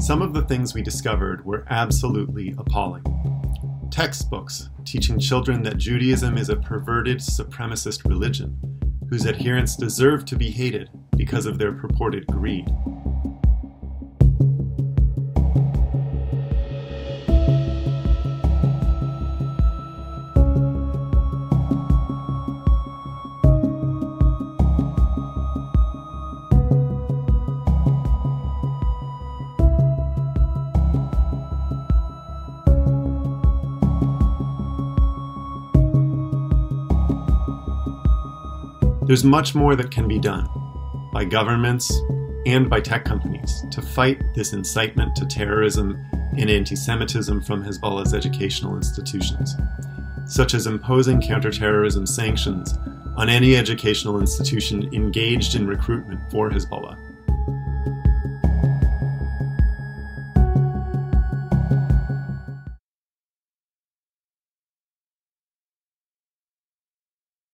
Some of the things we discovered were absolutely appalling. Textbooks teaching children that Judaism is a perverted supremacist religion whose adherents deserve to be hated because of their purported greed. There's much more that can be done by governments and by tech companies to fight this incitement to terrorism and anti Semitism from Hezbollah's educational institutions, such as imposing counterterrorism sanctions on any educational institution engaged in recruitment for Hezbollah